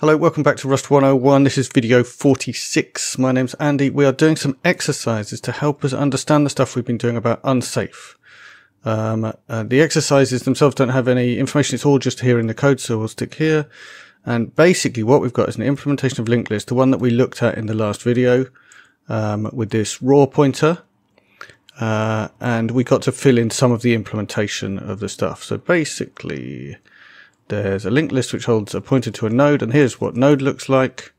Hello, welcome back to Rust 101. This is video 46. My name's Andy. We are doing some exercises to help us understand the stuff we've been doing about unsafe. Um, uh, the exercises themselves don't have any information. It's all just here in the code, so we'll stick here. And basically what we've got is an implementation of linked list, the one that we looked at in the last video, um, with this raw pointer. Uh, and we got to fill in some of the implementation of the stuff. So basically, there's a linked list which holds a pointer to a node, and here's what node looks like.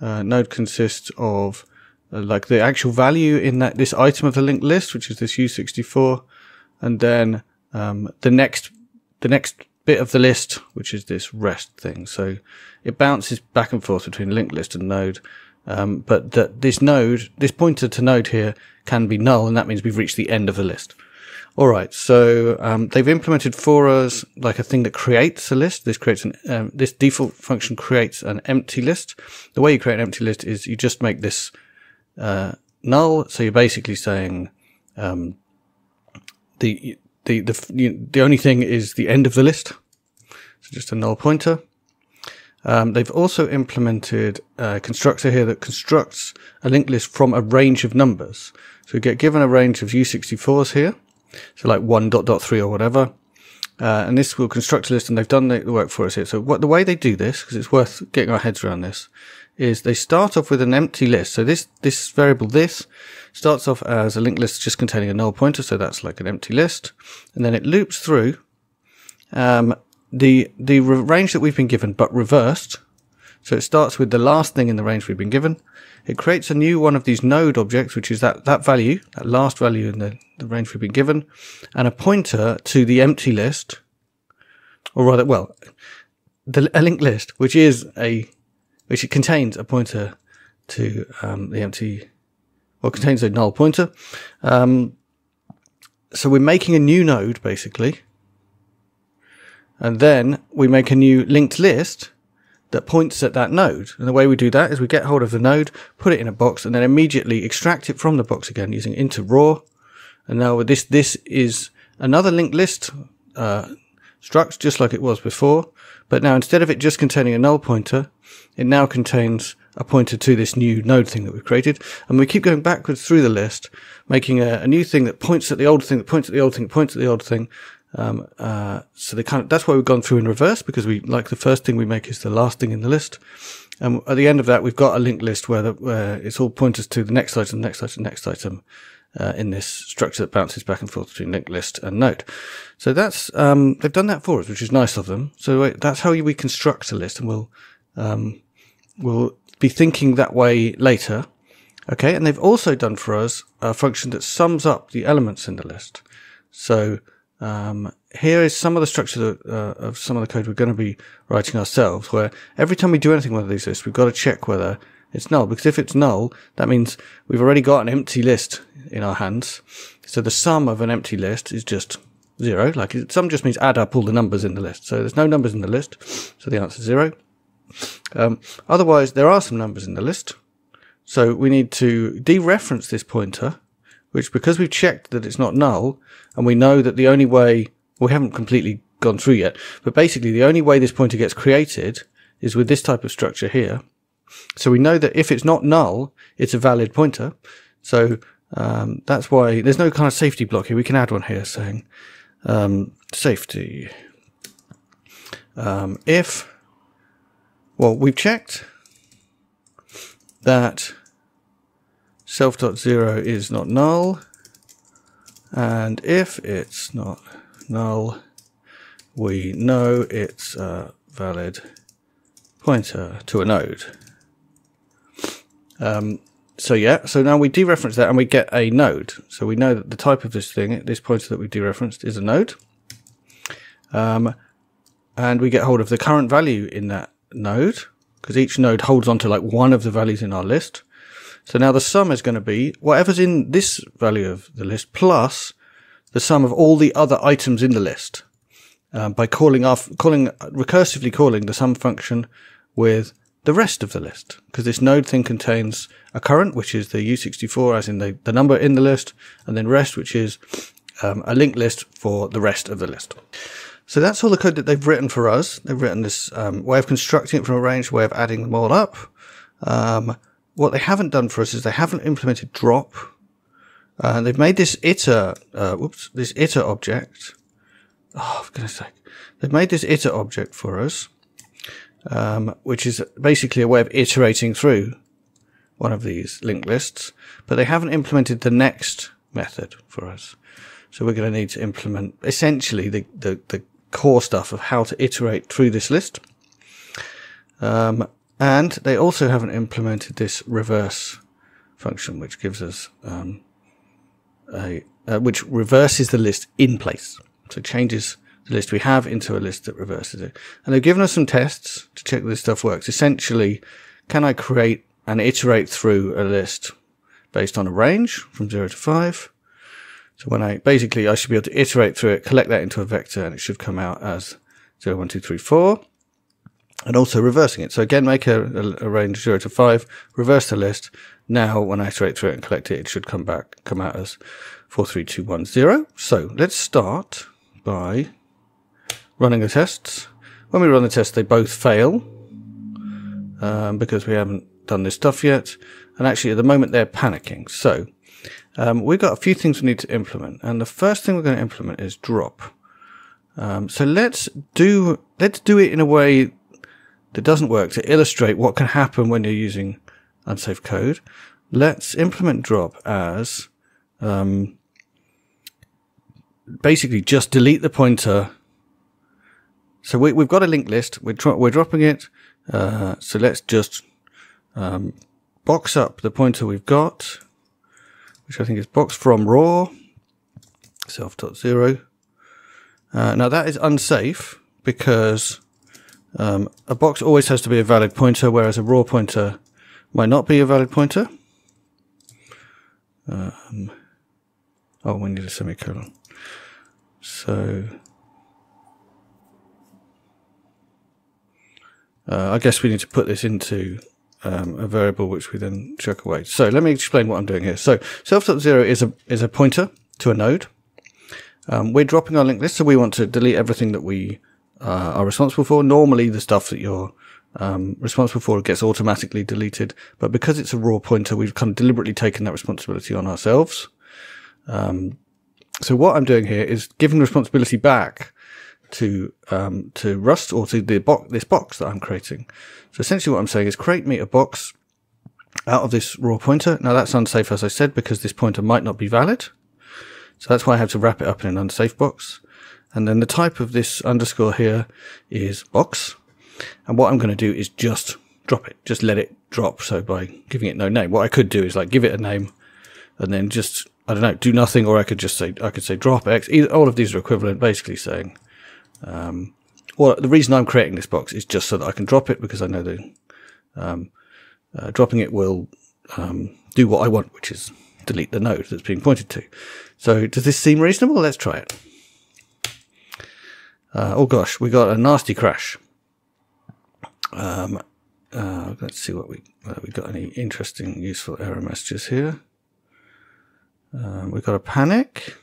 Uh, node consists of uh, like the actual value in that this item of the linked list, which is this U64, and then um, the next the next bit of the list, which is this rest thing. So it bounces back and forth between linked list and node. Um, but that this node, this pointer to node here can be null, and that means we've reached the end of the list. All right, so um, they've implemented for us like a thing that creates a list. This creates an um, this default function creates an empty list. The way you create an empty list is you just make this uh, null. So you're basically saying um, the the the you, the only thing is the end of the list. So just a null pointer. Um, they've also implemented a constructor here that constructs a linked list from a range of numbers. So we get given a range of U64s here so like one dot dot three or whatever. Uh, and this will construct a list, and they've done the work for us here. So what the way they do this, because it's worth getting our heads around this, is they start off with an empty list. So this this variable this starts off as a linked list just containing a null pointer, so that's like an empty list, and then it loops through um, the the range that we've been given, but reversed. So it starts with the last thing in the range we've been given, it creates a new one of these node objects, which is that, that value, that last value in the, the range we've been given, and a pointer to the empty list, or rather, well, the, a linked list, which is a, which it contains a pointer to um, the empty, well, contains a null pointer. Um, so we're making a new node, basically. And then we make a new linked list, that points at that node. And the way we do that is we get hold of the node, put it in a box, and then immediately extract it from the box again using into raw. And now this, this is another linked list, uh, struct just like it was before. But now instead of it just containing a null pointer, it now contains a pointer to this new node thing that we've created. And we keep going backwards through the list, making a, a new thing that points at the old thing, that points at the old thing, points at the old thing, um, uh, so they kind of, that's why we've gone through in reverse because we like the first thing we make is the last thing in the list. And at the end of that, we've got a linked list where, the, where it's all pointers to the next item, next item, next item, uh, in this structure that bounces back and forth between linked list and node. So that's, um, they've done that for us, which is nice of them. So that's how we construct a list and we'll, um, we'll be thinking that way later. Okay. And they've also done for us a function that sums up the elements in the list. So, um, here is some of the structure uh, of some of the code we're going to be writing ourselves, where every time we do anything with these lists, we've got to check whether it's null, because if it's null, that means we've already got an empty list in our hands. So the sum of an empty list is just zero. Like sum just means add up all the numbers in the list. So there's no numbers in the list. So the answer is zero. Um, otherwise, there are some numbers in the list. So we need to dereference this pointer which because we've checked that it's not null and we know that the only way we haven't completely gone through yet, but basically the only way this pointer gets created is with this type of structure here. So we know that if it's not null, it's a valid pointer. So um, that's why there's no kind of safety block here. We can add one here saying um, safety. Um, if, well, we've checked that self.0 is not null. And if it's not null, we know it's a valid pointer to a node. Um, so yeah, so now we dereference that and we get a node. So we know that the type of this thing, this pointer that we dereferenced is a node. Um, and we get hold of the current value in that node because each node holds onto like one of the values in our list. So now the sum is going to be whatever's in this value of the list plus the sum of all the other items in the list um, by calling off, calling recursively calling the sum function with the rest of the list because this node thing contains a current, which is the U64 as in the, the number in the list and then rest, which is um, a linked list for the rest of the list. So that's all the code that they've written for us. They've written this um, way of constructing it from a range, way of adding them all up. Um, what they haven't done for us is they haven't implemented drop. Uh, they've made this iter, uh, whoops, this iter object. Oh, for goodness sake. They've made this iter object for us, um, which is basically a way of iterating through one of these linked lists, but they haven't implemented the next method for us. So we're going to need to implement essentially the, the, the core stuff of how to iterate through this list. Um, and they also haven't implemented this reverse function, which gives us um, a uh, which reverses the list in place. So changes the list we have into a list that reverses it. And they've given us some tests to check this stuff works. Essentially, can I create and iterate through a list based on a range from zero to five? So when I basically I should be able to iterate through it, collect that into a vector, and it should come out as zero, one, two, three, four and also reversing it. So again, make a, a, range 0 to 5, reverse the list. Now, when I iterate through it and collect it, it should come back, come out as 43210. So let's start by running the tests. When we run the tests, they both fail um, because we haven't done this stuff yet. And actually, at the moment, they're panicking. So um, we've got a few things we need to implement. And the first thing we're going to implement is drop. Um, so let's do let's do it in a way that doesn't work to illustrate what can happen when you're using unsafe code, let's implement drop as um, basically just delete the pointer. So we, have got a linked list. We're, we're dropping it. Uh, so let's just um, box up the pointer we've got, which I think is box from raw self.zero. Uh, now that is unsafe because um, a box always has to be a valid pointer, whereas a raw pointer might not be a valid pointer. Um, oh, we need a semicolon. So, uh, I guess we need to put this into um, a variable which we then chuck away. So let me explain what I'm doing here. So self.zero is a is a pointer to a node. Um, we're dropping our linked list, so we want to delete everything that we uh, are responsible for. Normally, the stuff that you're um, responsible for gets automatically deleted, but because it's a raw pointer, we've kind of deliberately taken that responsibility on ourselves. Um, so what I'm doing here is giving responsibility back to um, to Rust or to the box this box that I'm creating. So essentially, what I'm saying is create me a box out of this raw pointer. Now that's unsafe, as I said, because this pointer might not be valid. So that's why I have to wrap it up in an unsafe box. And then the type of this underscore here is box. And what I'm going to do is just drop it, just let it drop. So by giving it no name, what I could do is like give it a name and then just, I don't know, do nothing. Or I could just say, I could say drop X. Either, all of these are equivalent, basically saying, um, well, the reason I'm creating this box is just so that I can drop it because I know that, um, uh, dropping it will, um, do what I want, which is delete the node that's being pointed to. So does this seem reasonable? Let's try it. Uh, oh gosh, we got a nasty crash. Um, uh, let's see what we whether we got any interesting, useful error messages here. Um, we got a panic.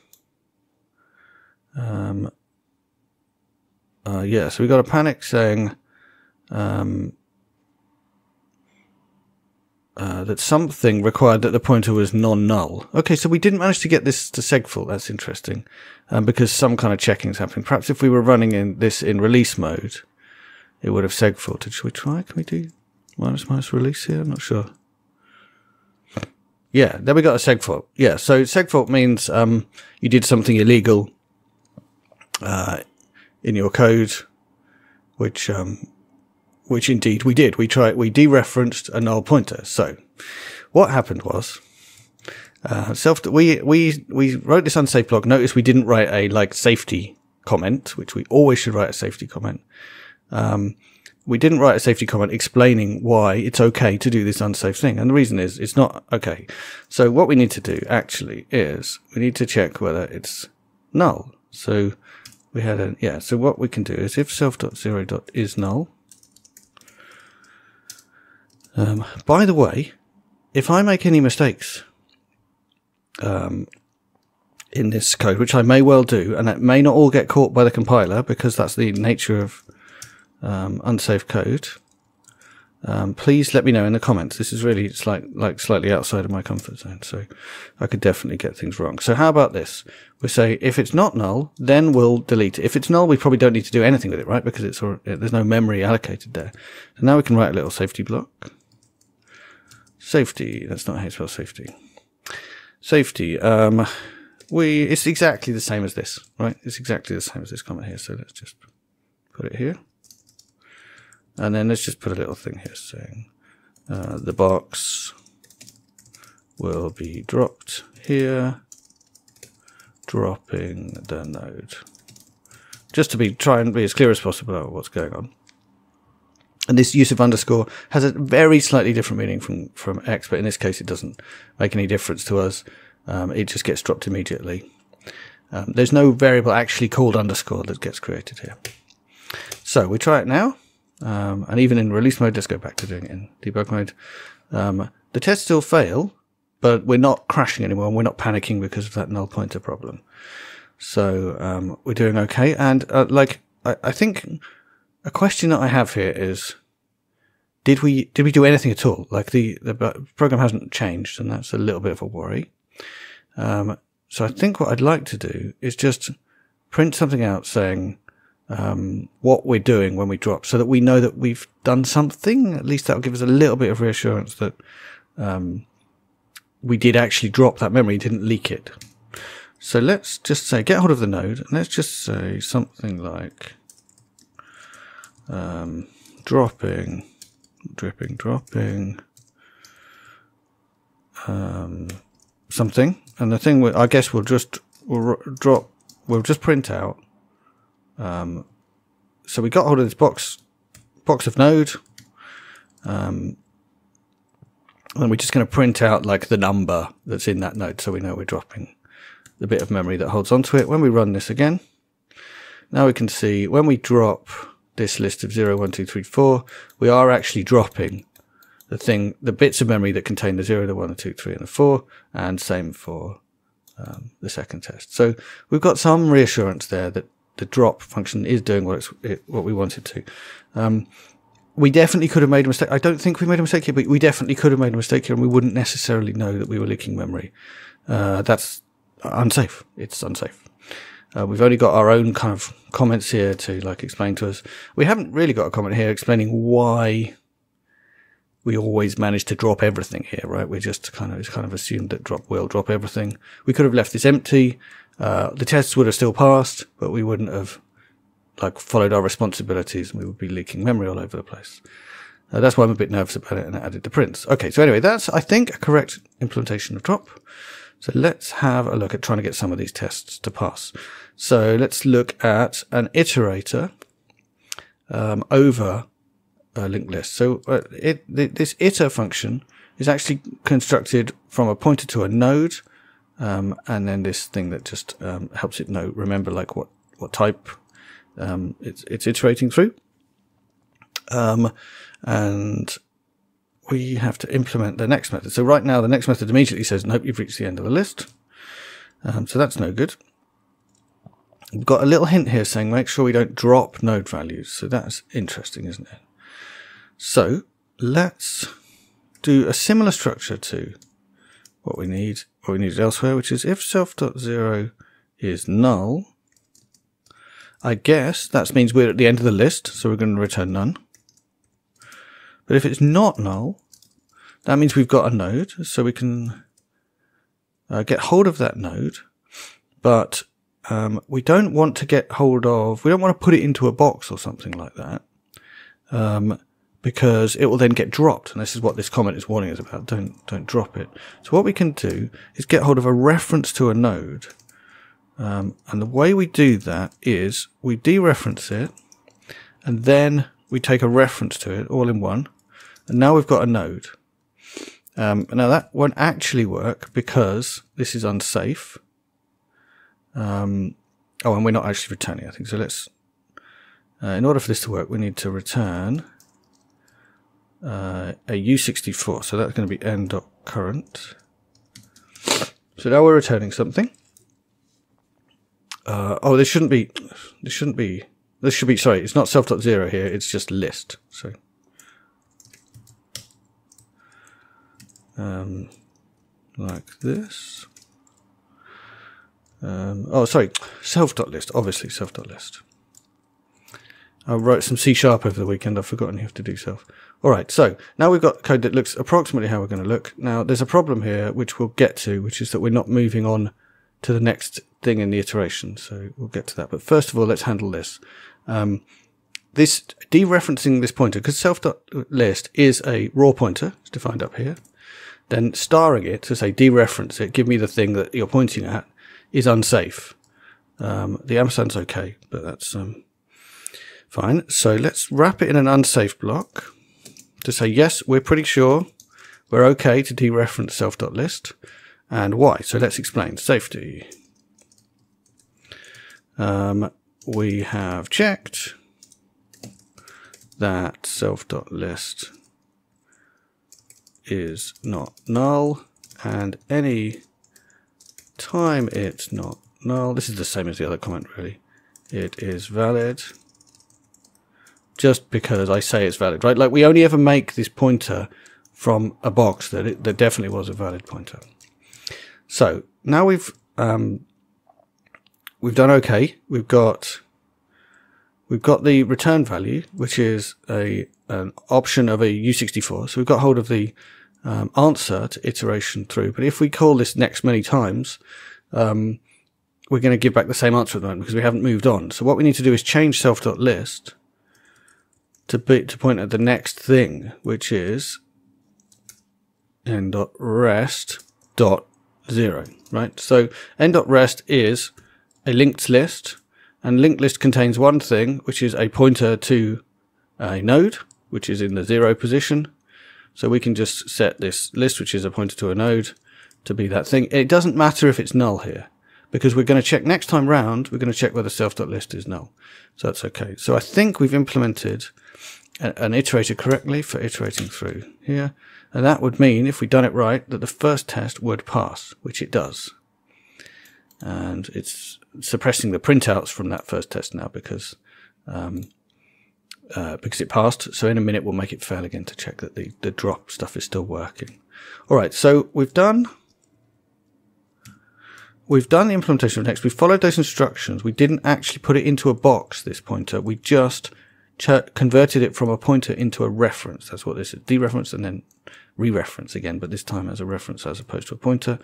Um, uh, yeah, so we got a panic saying um, uh, that something required that the pointer was non-null. Okay, so we didn't manage to get this to segfault. That's interesting, um, because some kind of checking is happening. Perhaps if we were running in this in release mode, it would have segfaulted. Should we try? Can we do minus minus release here? I'm not sure. Yeah, then we got a segfault. Yeah, so segfault means um, you did something illegal uh, in your code, which um, which indeed we did. We tried, we dereferenced a null pointer. So what happened was, uh, self, we, we, we wrote this unsafe block. Notice we didn't write a like safety comment, which we always should write a safety comment. Um, we didn't write a safety comment explaining why it's okay to do this unsafe thing. And the reason is it's not okay. So what we need to do actually is we need to check whether it's null. So we had a, yeah. So what we can do is if self.zero.is null, um, by the way, if I make any mistakes, um, in this code, which I may well do, and it may not all get caught by the compiler because that's the nature of um, unsafe code. Um, please let me know in the comments. This is really like like slightly outside of my comfort zone, so I could definitely get things wrong. So how about this? We say if it's not null, then we'll delete it. If it's null, we probably don't need to do anything with it, right? Because it's there's no memory allocated there. So now we can write a little safety block. Safety. That's not how you spell safety. Safety. Um, we it's exactly the same as this, right? It's exactly the same as this comment here. So let's just put it here. And then let's just put a little thing here saying uh, the box will be dropped here, dropping the node. Just to be try and be as clear as possible about what's going on. And this use of underscore has a very slightly different meaning from, from X, but in this case it doesn't make any difference to us. Um, it just gets dropped immediately. Um, there's no variable actually called underscore that gets created here. So we try it now. Um, and even in release mode, let's go back to doing it in debug mode. Um, the tests still fail, but we're not crashing anymore and we're not panicking because of that null pointer problem. So um, we're doing okay. And uh, like, I, I, think a question that I have here is, did we did we do anything at all? Like the the program hasn't changed, and that's a little bit of a worry. Um, so I think what I'd like to do is just print something out saying um, what we're doing when we drop so that we know that we've done something. At least that'll give us a little bit of reassurance that um, we did actually drop that memory, didn't leak it. So let's just say, get hold of the node, and let's just say something like um, dropping, dripping, dropping, um, something. And the thing, we, I guess we'll just we'll drop, we'll just print out um, so we got hold of this box, box of node. Um, and we're just going to print out like the number that's in that node so we know we're dropping the bit of memory that holds onto it. When we run this again, now we can see when we drop this list of 0, 1, 2, 3, 4, we are actually dropping the thing, the bits of memory that contain the 0, the 1, the 2, 3, and the 4, and same for um, the second test. So we've got some reassurance there that the drop function is doing what it, what we want it to. Um, we definitely could have made a mistake. I don't think we made a mistake here, but we definitely could have made a mistake here, and we wouldn't necessarily know that we were leaking memory. Uh, that's unsafe. It's unsafe. Uh, we've only got our own kind of comments here to like explain to us. We haven't really got a comment here explaining why we always manage to drop everything here, right? We just kind of it's kind of assumed that drop will drop everything. We could have left this empty. Uh, the tests would have still passed, but we wouldn't have like followed our responsibilities and we would be leaking memory all over the place. Uh, that's why I'm a bit nervous about it and I added the prints. Okay, so anyway, that's, I think, a correct implementation of drop. So let's have a look at trying to get some of these tests to pass. So let's look at an iterator um, over a linked list. So uh, it, this iter function is actually constructed from a pointer to a node um, and then this thing that just um, helps it know, remember like what, what type um, it's, it's iterating through. Um, and we have to implement the next method. So right now, the next method immediately says, nope, you've reached the end of the list. Um, so that's no good. We've got a little hint here saying make sure we don't drop node values. So that's interesting, isn't it? So let's do a similar structure to what we need, what we needed elsewhere, which is if self.0 is null, I guess that means we're at the end of the list, so we're going to return none. But if it's not null, that means we've got a node, so we can uh, get hold of that node, but um, we don't want to get hold of, we don't want to put it into a box or something like that. Um, because it will then get dropped. And this is what this comment is warning us about. Don't, don't drop it. So what we can do is get hold of a reference to a node. Um, and the way we do that is we dereference it and then we take a reference to it all in one. And now we've got a node. Um, now that won't actually work because this is unsafe. Um, oh, and we're not actually returning, I think. So let's, uh, in order for this to work, we need to return uh, a U64. So that's going to be n.current. So now we're returning something. uh, oh, this shouldn't be, this shouldn't be, this should be, sorry, it's not self.zero here, it's just list. So, um, like this. Um, oh, sorry, self.list, obviously self.list. I wrote some C sharp over the weekend. I've forgotten you have to do self. All right. So now we've got code that looks approximately how we're going to look. Now there's a problem here, which we'll get to, which is that we're not moving on to the next thing in the iteration. So we'll get to that. But first of all, let's handle this. Um, this dereferencing this pointer, because self.list is a raw pointer, it's defined up here. Then starring it to say dereference it, give me the thing that you're pointing at, is unsafe. Um, the ampersand's okay, but that's um, Fine. So let's wrap it in an unsafe block to say, yes, we're pretty sure we're okay to dereference self.list and why. So let's explain safety. Um, we have checked that self.list is not null and any time it's not null, this is the same as the other comment really, it is valid just because I say it's valid, right? Like we only ever make this pointer from a box that it, that definitely was a valid pointer. So now we've um, we've done okay. We've got we've got the return value, which is a an option of a U64. So we've got hold of the um, answer to iteration through. But if we call this next many times, um, we're going to give back the same answer at the moment because we haven't moved on. So what we need to do is change self.list to be, to point at the next thing, which is n.rest dot zero, right? So n.rest is a linked list, and linked list contains one thing, which is a pointer to a node, which is in the zero position. So we can just set this list, which is a pointer to a node, to be that thing. It doesn't matter if it's null here, because we're going to check next time round, we're going to check whether self.list is null. So that's okay. So I think we've implemented an iterator correctly for iterating through here. And that would mean, if we'd done it right, that the first test would pass, which it does. And it's suppressing the printouts from that first test now because, um, uh, because it passed. So in a minute, we'll make it fail again to check that the, the drop stuff is still working. All right. So we've done, we've done the implementation of next. We followed those instructions. We didn't actually put it into a box, this pointer. We just converted it from a pointer into a reference. That's what this is. Dereference and then re-reference again, but this time as a reference as opposed to a pointer.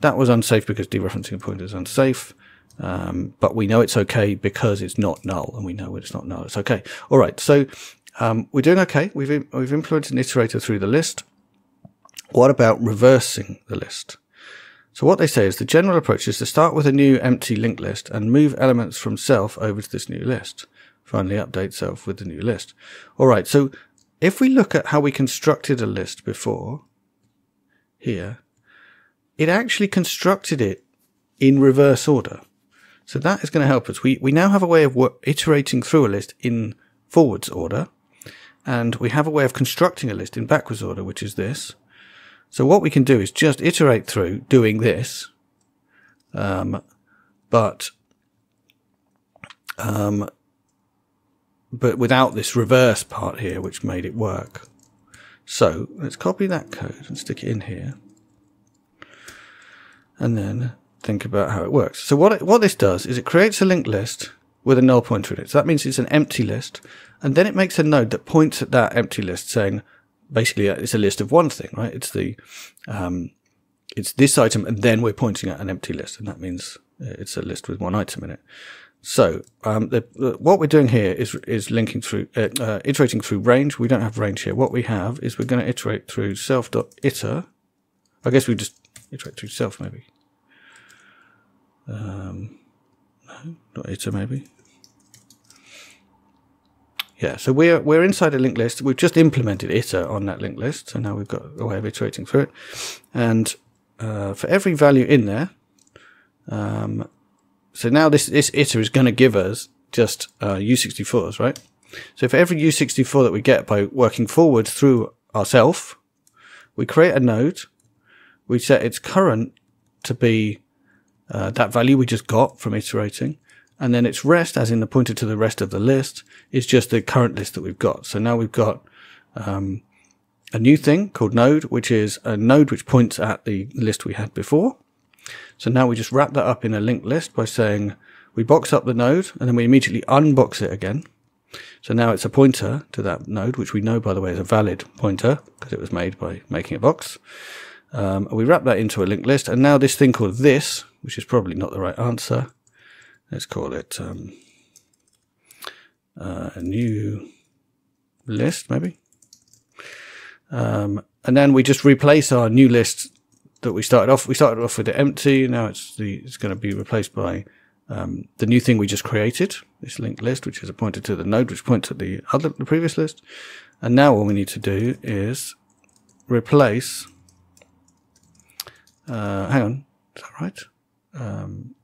That was unsafe because dereferencing a pointer is unsafe. Um, but we know it's okay because it's not null, and we know it's not null, it's okay. All right, so um, we're doing okay. We've we've implemented an iterator through the list. What about reversing the list? So what they say is the general approach is to start with a new empty linked list and move elements from self over to this new list finally update self with the new list. All right, so if we look at how we constructed a list before, here, it actually constructed it in reverse order. So that is going to help us. We, we now have a way of iterating through a list in forwards order, and we have a way of constructing a list in backwards order, which is this. So what we can do is just iterate through doing this, um, but um, but without this reverse part here, which made it work. So let's copy that code and stick it in here. And then think about how it works. So what, it, what this does is it creates a linked list with a null pointer in it. So that means it's an empty list. And then it makes a node that points at that empty list saying, basically uh, it's a list of one thing, right? It's the, um, it's this item and then we're pointing at an empty list. And that means uh, it's a list with one item in it. So um, the, the, what we're doing here is is linking through uh, uh, iterating through range. We don't have range here. What we have is we're going to iterate through self.iter. I guess we just iterate through self maybe. Um, no, not iter maybe. Yeah, so we're we're inside a linked list. We've just implemented iter on that linked list, so now we've got a way of iterating through it. And uh, for every value in there, um, so now this, this iter is going to give us just uh, U64s, right? So for every U64 that we get by working forward through ourself, we create a node, we set its current to be uh, that value we just got from iterating. And then its rest, as in the pointer to the rest of the list, is just the current list that we've got. So now we've got um, a new thing called node, which is a node which points at the list we had before. So now we just wrap that up in a linked list by saying we box up the node and then we immediately unbox it again. So now it's a pointer to that node, which we know, by the way, is a valid pointer because it was made by making a box. Um, we wrap that into a linked list. And now this thing called this, which is probably not the right answer. Let's call it um, uh, a new list, maybe. Um, and then we just replace our new list that we started off. We started off with it empty. Now it's the it's going to be replaced by um, the new thing we just created, this linked list, which is a pointer to the node, which points at the other the previous list. And now all we need to do is replace. Uh, hang on, is that right? Um,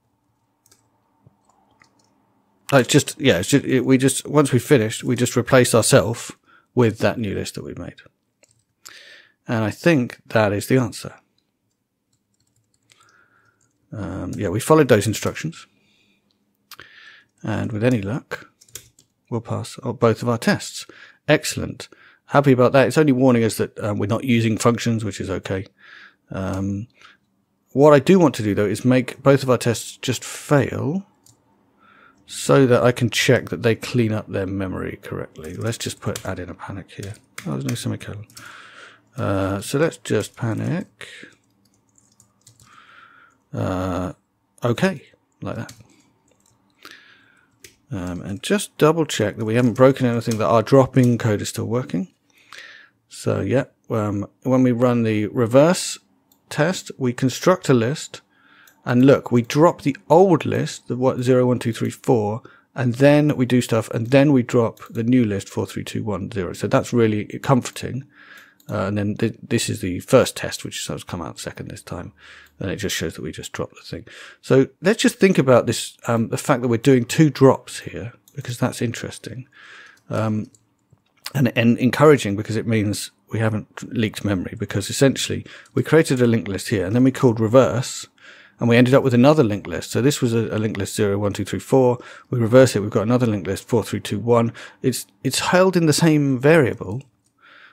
oh, it's just yeah, it's just, it, we just once we finished, we just replace ourselves with that new list that we've made. And I think that is the answer. Um, yeah, we followed those instructions. And with any luck, we'll pass both of our tests. Excellent. Happy about that. It's only warning us that um, we're not using functions, which is okay. Um, what I do want to do though is make both of our tests just fail so that I can check that they clean up their memory correctly. Let's just put add in a panic here. Oh, there's no semicolon. Uh, so let's just panic. Uh, okay, like that. Um, and just double check that we haven't broken anything, that our dropping code is still working. So yeah, um, when we run the reverse test, we construct a list and look, we drop the old list, the what, 0, 1, 2, 3, 4, and then we do stuff and then we drop the new list 4, 3, 2, 1, 0. So that's really comforting. Uh, and then th- this is the first test, which has come out second this time. And it just shows that we just dropped the thing. So let's just think about this, um, the fact that we're doing two drops here, because that's interesting. Um, and, and encouraging because it means we haven't leaked memory because essentially we created a linked list here and then we called reverse and we ended up with another linked list. So this was a, a linked list 0, 1, 2, 3, 4. We reverse it. We've got another linked list 4, 3, 2, 1. It's, it's held in the same variable,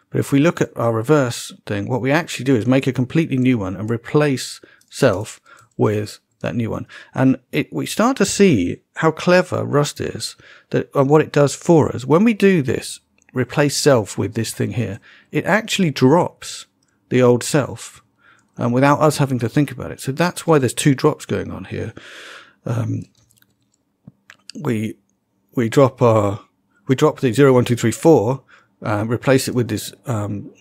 but if we look at our reverse thing, what we actually do is make a completely new one and replace self with that new one. And it, we start to see how clever Rust is that and what it does for us. When we do this, replace self with this thing here, it actually drops the old self um, without us having to think about it. So that's why there's two drops going on here. Um, we we drop our we drop the zero one two three four uh, replace it with this um,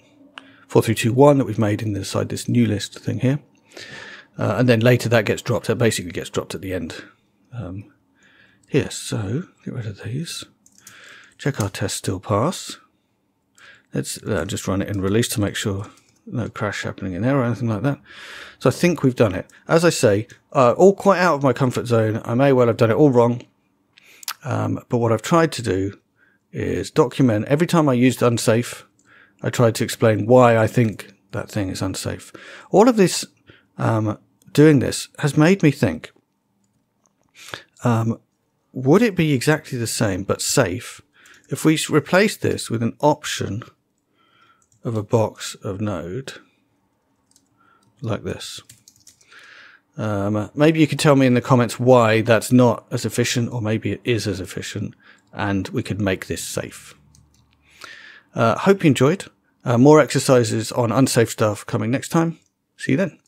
4321 that we've made inside this new list thing here. Uh, and then later that gets dropped. It basically gets dropped at the end. Um, here, so get rid of these. Check our test still pass. Let's uh, just run it in release to make sure no crash happening in there or anything like that. So I think we've done it. As I say, uh, all quite out of my comfort zone. I may well have done it all wrong. Um, but what I've tried to do is document every time I used unsafe, I tried to explain why I think that thing is unsafe. All of this, um, doing this has made me think, um, would it be exactly the same but safe if we replace this with an option of a box of node like this? Um, maybe you could tell me in the comments why that's not as efficient, or maybe it is as efficient and we could make this safe. Uh, hope you enjoyed. Uh, more exercises on unsafe stuff coming next time. See you then.